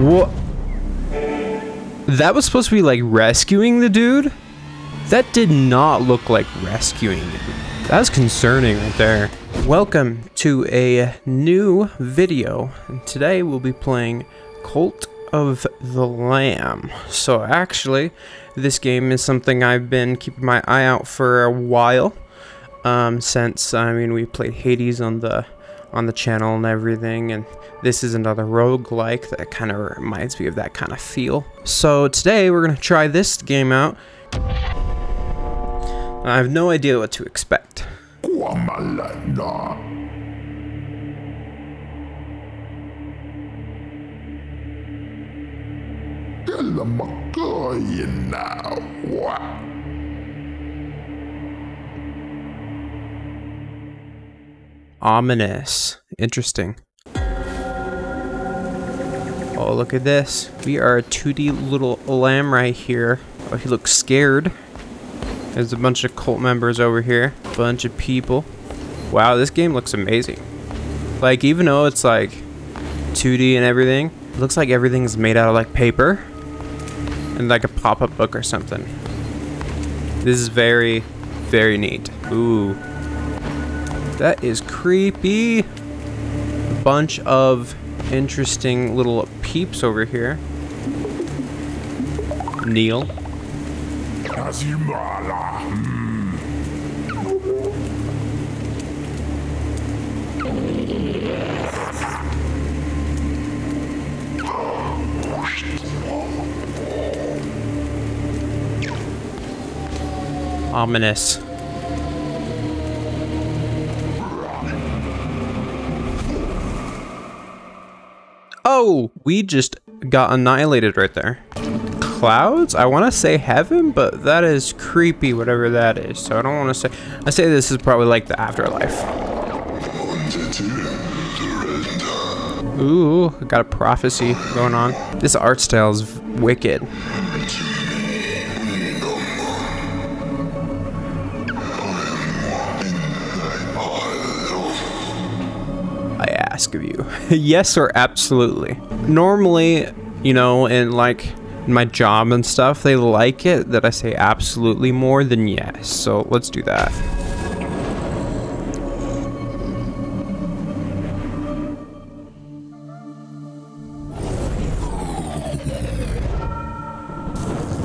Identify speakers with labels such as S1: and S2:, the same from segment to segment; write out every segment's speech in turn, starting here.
S1: What? That was supposed to be like rescuing the dude? That did not look like rescuing the dude. That's concerning right there. Welcome to a new video. And today we'll be playing Cult of the Lamb. So actually, this game is something I've been keeping my eye out for a while. Um, since, I mean, we played Hades on the on the channel and everything and this is another roguelike that kind of reminds me of that kind of feel. So today we're going to try this game out. I have no idea what to expect. Ominous. Interesting. Oh, look at this. We are a 2D little lamb right here. Oh, he looks scared. There's a bunch of cult members over here. Bunch of people. Wow, this game looks amazing. Like, even though it's like 2D and everything, it looks like everything's made out of like paper and like a pop-up book or something. This is very, very neat. Ooh. That is creepy. A bunch of interesting little peeps over here. Neil. Hmm. Ominous. Oh, we just got annihilated right there. Clouds? I want to say heaven, but that is creepy, whatever that is. So I don't want to say. I say this is probably like the afterlife. Ooh, I got a prophecy going on. This art style is wicked. Ask of you. yes or absolutely. Normally, you know, in like my job and stuff, they like it that I say absolutely more than yes. So let's do that.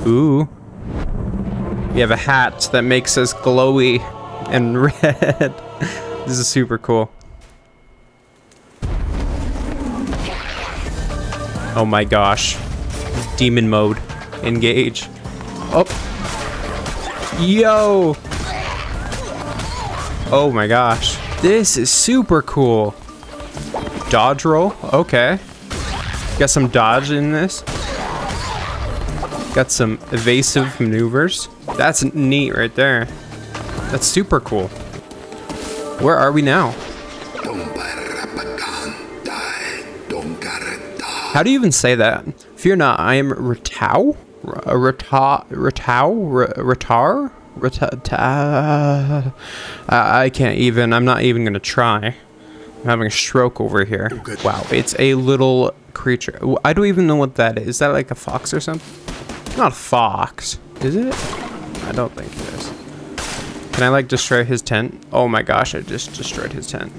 S1: Ooh. We have a hat that makes us glowy and red. this is super cool. Oh my gosh. Demon mode. Engage. Oh. Yo. Oh my gosh. This is super cool. Dodge roll. Okay. Got some dodge in this. Got some evasive maneuvers. That's neat right there. That's super cool. Where are we now? How do you even say that? Fear not, I am Ratau? Ratau? Ratau? Ratar? Ratar? I can't even, I'm not even gonna try. I'm having a stroke over here. Oh, wow, it's a little creature. I don't even know what that is. Is that like a fox or something? Not a fox. Is it? I don't think it is. Can I like destroy his tent? Oh my gosh, I just destroyed his tent.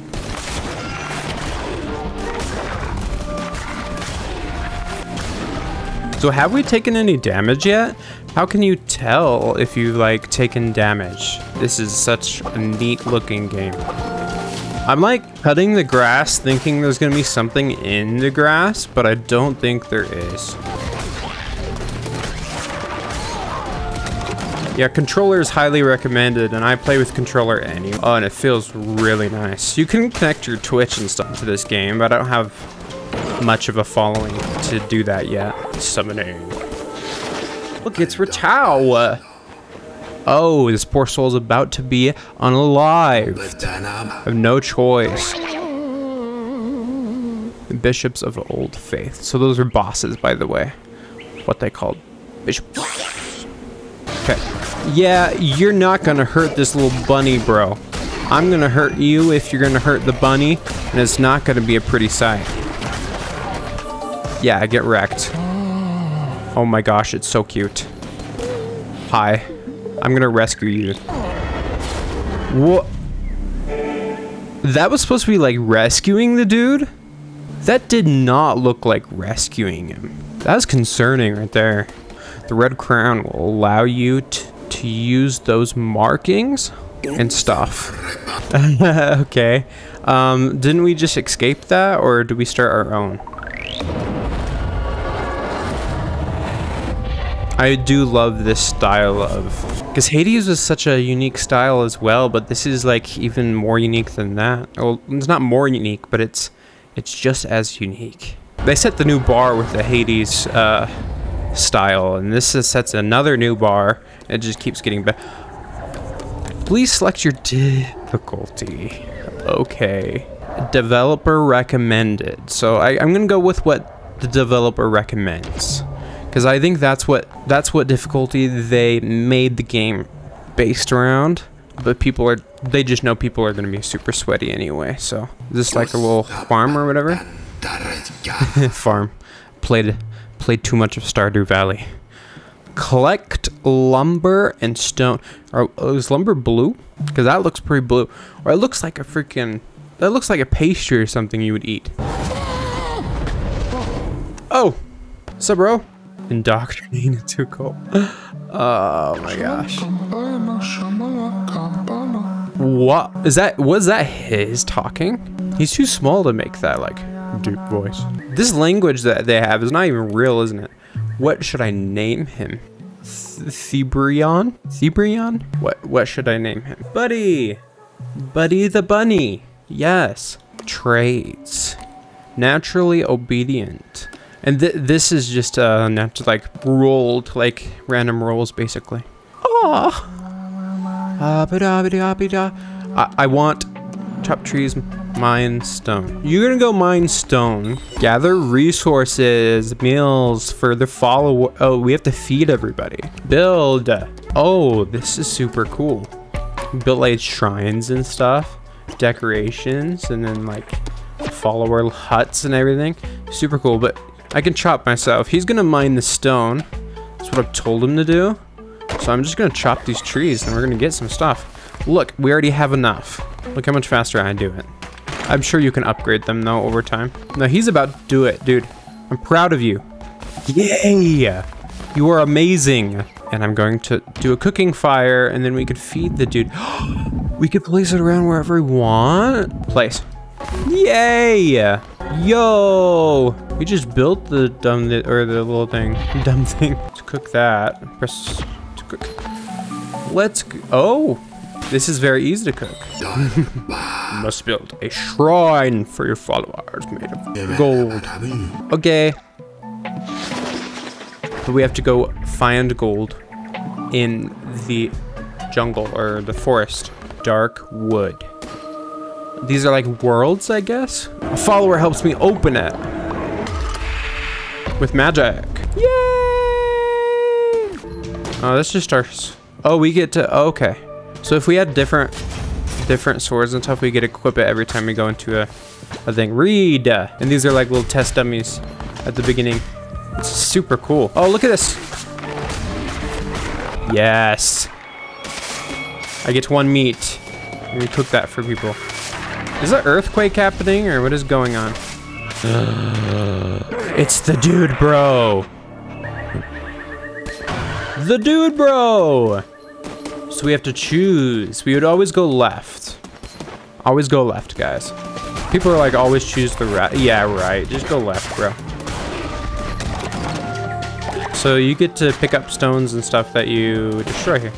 S1: So have we taken any damage yet? How can you tell if you've like taken damage? This is such a neat looking game. I'm like cutting the grass thinking there's gonna be something in the grass, but I don't think there is. Yeah, controller is highly recommended, and I play with controller anyway. Oh, and it feels really nice. You can connect your Twitch and stuff to this game, but I don't have much of a following to do that yet. Summoning. Look, it's Ratau. Oh, this poor soul's about to be unalived. I have no choice. Bishops of Old Faith. So those are bosses, by the way. What they called. Bishops. Okay. Yeah, you're not gonna hurt this little bunny, bro. I'm gonna hurt you if you're gonna hurt the bunny, and it's not gonna be a pretty sight. Yeah, get wrecked. Oh my gosh, it's so cute. Hi. I'm gonna rescue you. What? That was supposed to be like rescuing the dude? That did not look like rescuing him. That's concerning right there. The red crown will allow you to use those markings and stuff. okay. Um, didn't we just escape that or do we start our own? I do love this style of because Hades was such a unique style as well, but this is like even more unique than that. Well, it's not more unique, but it's it's just as unique. They set the new bar with the Hades uh, style, and this sets another new bar. It just keeps getting better. Please select your difficulty. Okay. Developer recommended. So I, I'm gonna go with what the developer recommends because I think that's what that's what difficulty they made the game based around. But people are they just know people are gonna be super sweaty anyway. So is this like a little farm or whatever? farm. Played played too much of Stardew Valley. Collect lumber and stone. Oh, is lumber blue? Because that looks pretty blue. Or it looks like a freaking. That looks like a pastry or something you would eat. Oh, sup, bro? Indoctrinated too cool. Oh my gosh. What is that? Was that his talking? He's too small to make that like deep voice. This language that they have is not even real, isn't it? What should I name him? Thebrion? Thebrion? What what should I name him? Buddy! Buddy the bunny. Yes. Traits. Naturally obedient. And th this is just uh, not like rolled, like random rolls, basically. Oh. I, I want chop trees, mine stone. You're gonna go mine stone, gather resources, meals for the follow. Oh, we have to feed everybody. Build. Oh, this is super cool. Build like shrines and stuff, decorations, and then like follower huts and everything. Super cool, but I can chop myself. He's gonna mine the stone. That's what I've told him to do. So I'm just gonna chop these trees and we're gonna get some stuff. Look, we already have enough. Look how much faster I do it. I'm sure you can upgrade them though over time. No, he's about to do it, dude. I'm proud of you. Yay! You are amazing. And I'm going to do a cooking fire and then we could feed the dude. we could place it around wherever we want. Place. Yay! Yo! We just built the dumb, or the little thing, dumb thing. Let's cook that. Press to cook. Let's, oh! This is very easy to cook. must build a shrine for your followers made of gold. Okay. But we have to go find gold in the jungle or the forest. Darkwood. These are like worlds, I guess? A follower helps me open it. With magic. Yay! Oh, that's just our... Oh, we get to... Oh, okay. So if we had different different swords and stuff, we get equip it every time we go into a, a thing. Read! And these are like little test dummies at the beginning. It's super cool. Oh, look at this. Yes. I get one meat. And we cook that for people. Is an earthquake happening or what is going on? Uh, it's the dude bro. The dude bro. So we have to choose. We would always go left. Always go left, guys. People are like, always choose the right. Yeah, right. Just go left, bro. So you get to pick up stones and stuff that you destroy here.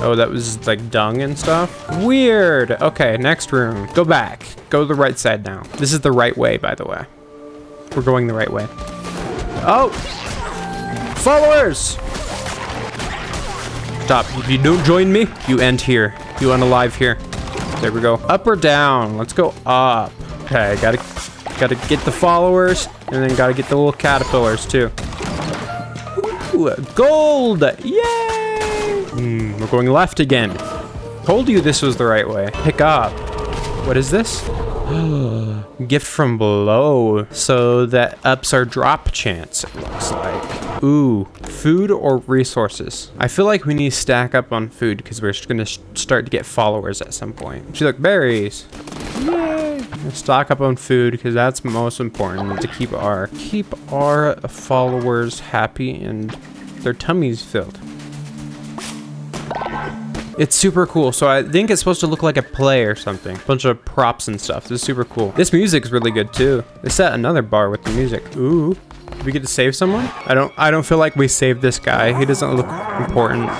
S1: Oh, that was like dung and stuff? Weird. Okay, next room. Go back. Go to the right side now. This is the right way, by the way. We're going the right way. Oh! Followers! Stop. If you don't join me, you end here. You unalive here. There we go. Up or down? Let's go up. Okay, gotta gotta get the followers, and then gotta get the little caterpillars too. Ooh, gold! Yay! We're going left again. Told you this was the right way. Pick up. What is this? Gift from below. So that ups our drop chance, it looks like. Ooh, food or resources? I feel like we need to stack up on food because we're just going to start to get followers at some point. See, look, berries. Yay! Stock up on food because that's most important to keep our keep our followers happy and their tummies filled. It's super cool. So I think it's supposed to look like a play or something. Bunch of props and stuff. This is super cool. This music's really good too. They set another bar with the music. Ooh. Did we get to save someone? I don't I don't feel like we saved this guy. He doesn't look important.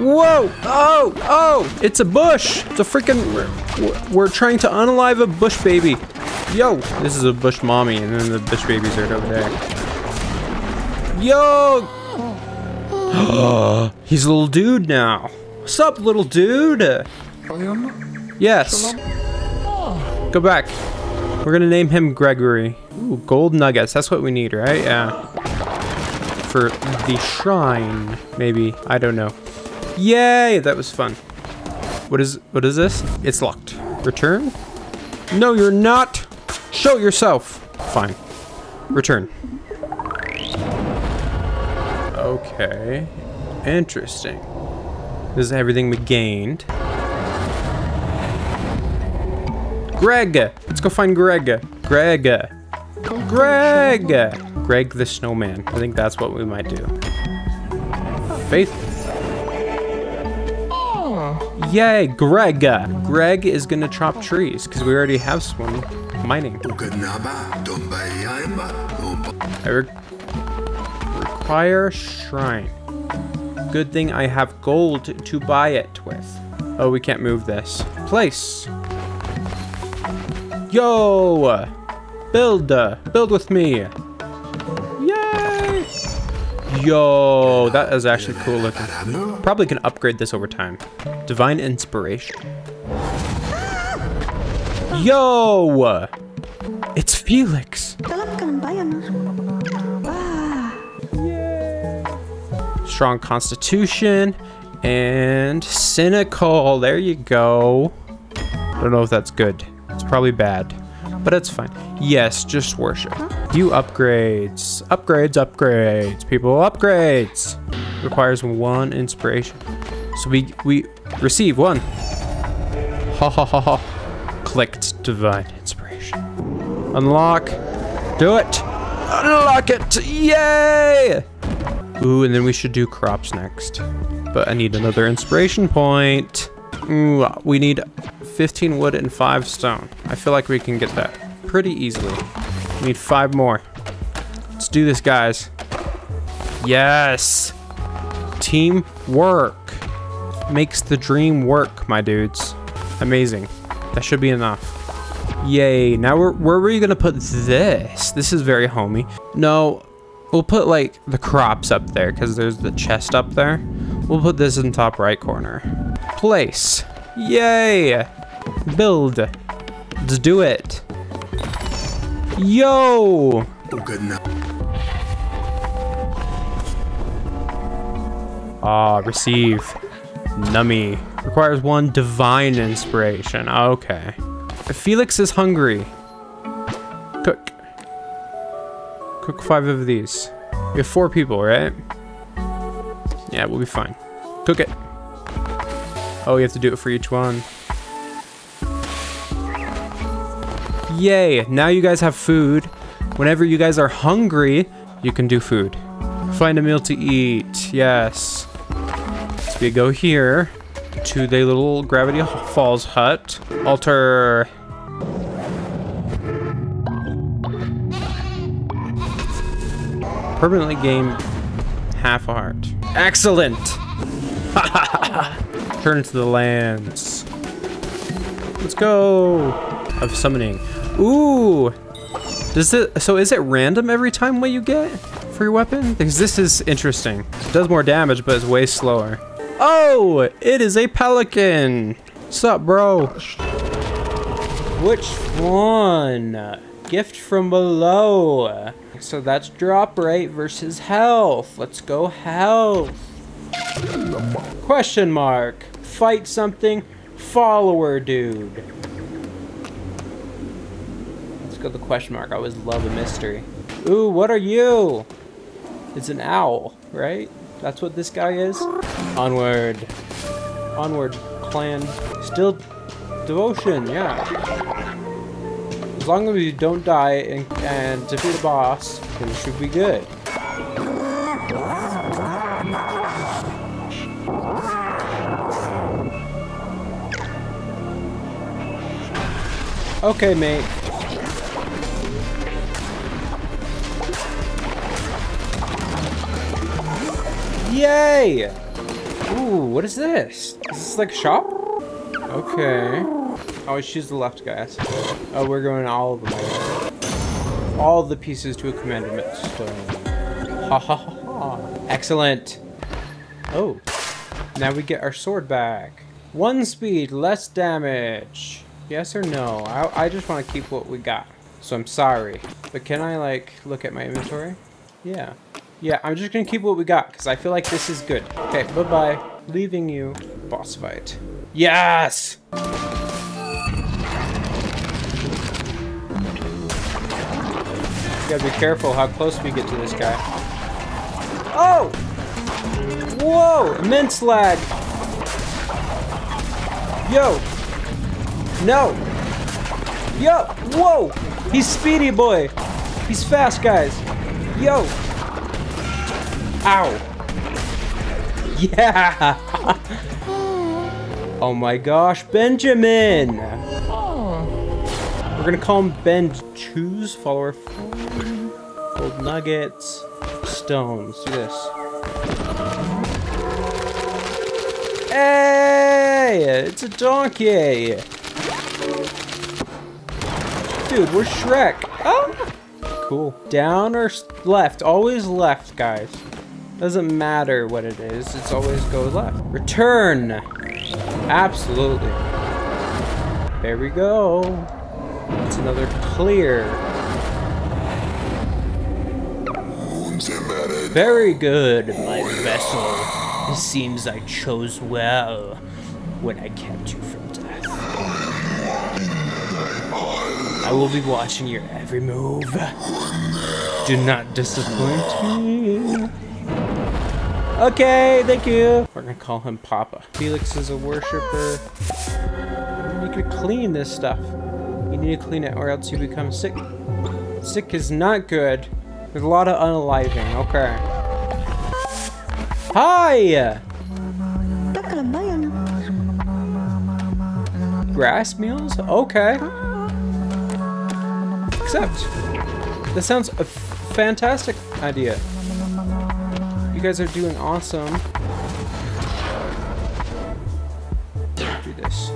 S1: Whoa! Oh! Oh! It's a bush! It's a freaking... We're, we're trying to unalive a bush baby. Yo! This is a bush mommy, and then the bush babies are over there. Yo! He's a little dude now. What's up, little dude? Yes. Go back. We're gonna name him Gregory. Ooh, gold nuggets. That's what we need, right? Yeah. For the shrine, maybe. I don't know. Yay! That was fun. What is what is this? It's locked. Return? No, you're not. Show yourself. Fine. Return. Okay. Interesting. This is everything we gained. Greg! Let's go find Greg. Greg. Greg! Greg the snowman. I think that's what we might do. Faith. Yay, Greg! Greg is gonna chop trees, because we already have someone mining. Require shrine. Good thing I have gold to buy it with. Oh, we can't move this. Place. Yo! Build! Uh, build with me! Yay! Yo, that is actually cool looking. Probably can upgrade this over time. Divine Inspiration. Yo! It's Felix! Strong Constitution and Cynical. There you go. I don't know if that's good. It's probably bad, but it's fine. Yes, just worship. View upgrades. Upgrades, upgrades. People, upgrades. Requires one inspiration. So we we receive one. Ha ha ha ha. Clicked divine inspiration. Unlock. Do it. Unlock it. Yay! Ooh, and then we should do crops next. But I need another inspiration point. Ooh, we need 15 wood and 5 stone. I feel like we can get that pretty easily. We need 5 more. Let's do this, guys. Yes! Teamwork makes the dream work, my dudes. Amazing. That should be enough. Yay. Now, where, where were you going to put this? This is very homey. No, we'll put, like, the crops up there because there's the chest up there. We'll put this in top right corner. Place. Yay! Build. Let's do it. Yo! Ah, receive. Nummy. Requires one divine inspiration. Okay. Felix is hungry. Cook five of these. We have four people, right? Yeah, we'll be fine. Cook it. Oh, you have to do it for each one. Yay, now you guys have food. Whenever you guys are hungry, you can do food. Find a meal to eat, yes. So we go here to the little Gravity Falls hut. Altar. Permanently gain half a heart. Excellent! Turn to the lands. Let's go! Of summoning. Ooh! Does it, so is it random every time what you get for your weapon? Because this is interesting. It does more damage, but it's way slower. Oh! It is a pelican! Sup, bro? Which one? Gift from below. So that's drop rate versus health. Let's go health. Question mark. Fight something. Follower dude. Let's go the question mark. I always love a mystery. Ooh, what are you? It's an owl, right? That's what this guy is? Onward. Onward, clan. Still devotion, yeah. As long as we don't die and, and defeat a boss, then we should be good. Okay, mate. Yay! Ooh, what is this? Is this like a shop? Okay. Oh, Always choose the left, guys. Oh, we're going all of them. All the pieces to a commandment stone. Ha ha ha ha. Excellent. Oh. Now we get our sword back. One speed, less damage. Yes or no? I, I just want to keep what we got. So I'm sorry. But can I, like, look at my inventory? Yeah. Yeah, I'm just to keep what we got, because I feel like this is good. Okay, bye-bye. Leaving you. Boss fight. Yes! Gotta be careful how close we get to this guy. Oh! Whoa! Immense lag! Yo! No! Yo! Whoa! He's speedy, boy! He's fast, guys! Yo! Ow! Yeah! oh my gosh, Benjamin! Oh. We're gonna call him Ben Choose, follower Gold nuggets, stones. Do this. Hey! It's a donkey! Dude, we're Shrek. Oh! Cool. Down or left? Always left, guys. Doesn't matter what it is. It's always go left. Return! Absolutely. There we go. It's another clear. Very good, my vessel. It seems I chose well when I kept you from death. I will be watching your every move. Do not disappoint me. Okay, thank you. We're gonna call him Papa. Felix is a worshiper. You to clean this stuff. You need to clean it or else you become sick. Sick is not good. There's a lot of unaliving. Okay. Hi! Grass meals? Okay. Except, That sounds a fantastic idea. You guys are doing awesome. Do this.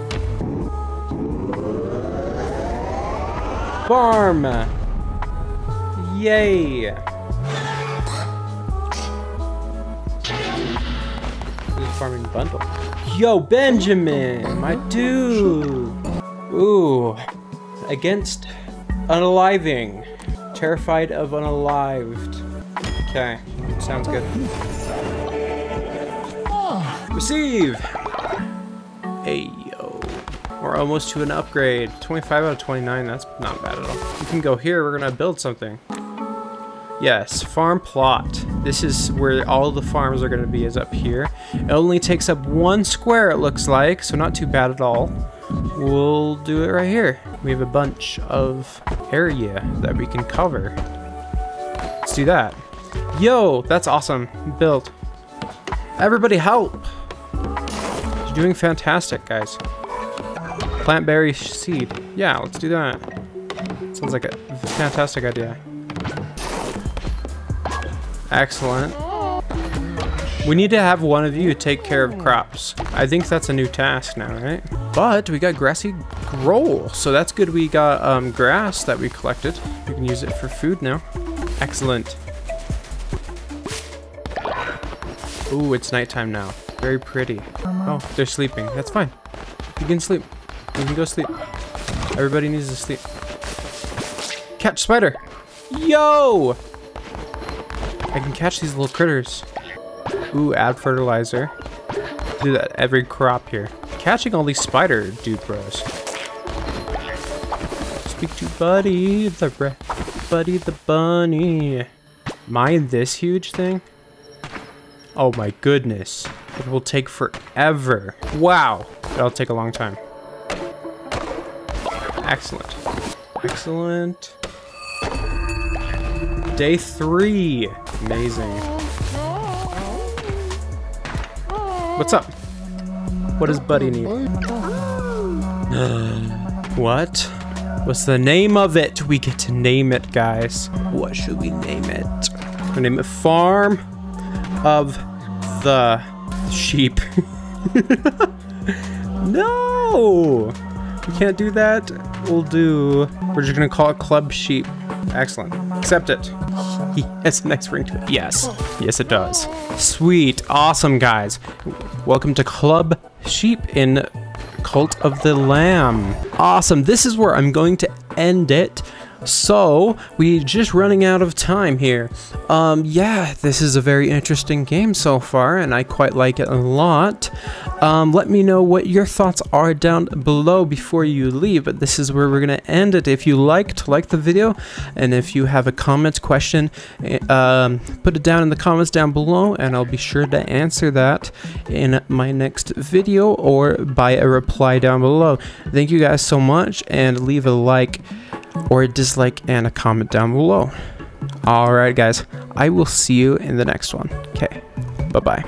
S1: Farm! Yay! This farming bundle. Yo, Benjamin! My dude! Ooh. Against unaliving. Terrified of unalived. Okay. Sounds good. Receive! Hey, yo. We're almost to an upgrade. 25 out of 29, that's not bad at all. We can go here, we're gonna build something. Yes, farm plot. This is where all the farms are gonna be is up here. It only takes up one square, it looks like, so not too bad at all. We'll do it right here. We have a bunch of area that we can cover. Let's do that. Yo, that's awesome. Built. Everybody help! You're doing fantastic, guys. Plant berry seed. Yeah, let's do that. Sounds like a fantastic idea. Excellent. We need to have one of you take care of crops. I think that's a new task now, right? But we got grassy gruel, so that's good. We got um, grass that we collected. We can use it for food now. Excellent. Ooh, it's nighttime now. Very pretty. Oh, they're sleeping. That's fine. You can sleep. You can go sleep. Everybody needs to sleep. Catch spider. Yo! I can catch these little critters. Ooh, add fertilizer. Do that every crop here. Catching all these spider dude bros. speak to Buddy, the Buddy the bunny. In this huge thing? Oh my goodness. It will take forever. Wow. It'll take a long time. Excellent. Excellent. Day three. Amazing. What's up? What does Buddy need? what? What's the name of it? We get to name it, guys. What should we name it? We name it Farm of the Sheep. no! We can't do that. We'll do. We're just gonna call it Club Sheep. Excellent. Accept it. Yes, a nice ring to it. Yes. Yes, it does. Sweet. Awesome, guys. Welcome to Club Sheep in Cult of the Lamb. Awesome. This is where I'm going to end it. So, we're just running out of time here. Um, yeah, this is a very interesting game so far, and I quite like it a lot. Um, let me know what your thoughts are down below before you leave, but this is where we're going to end it. If you liked, like the video, and if you have a comment, question, eh, um, put it down in the comments down below, and I'll be sure to answer that in my next video or by a reply down below. Thank you guys so much, and leave a like or a dislike and a comment down below. Alright guys, I will see you in the next one. Okay, bye-bye.